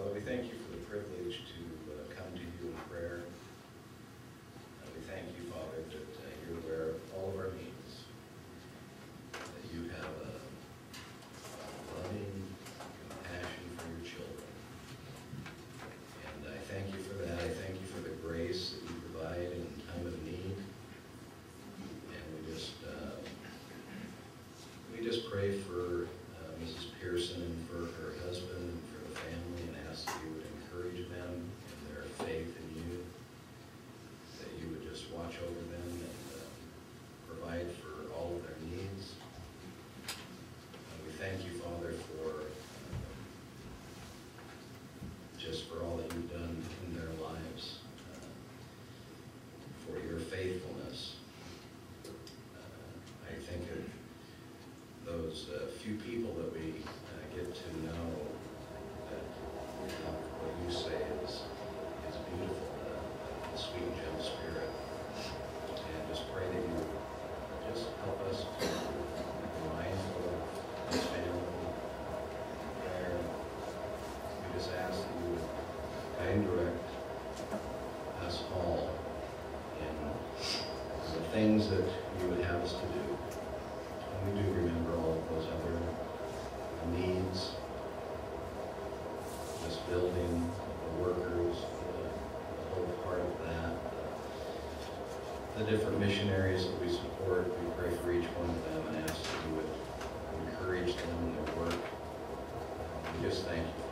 Father, we thank you for the privilege to uh, come to you in prayer. Uh, we thank you few people that we different missionaries that we support. We pray for each one of them and ask that you would encourage them in their work. We just thank you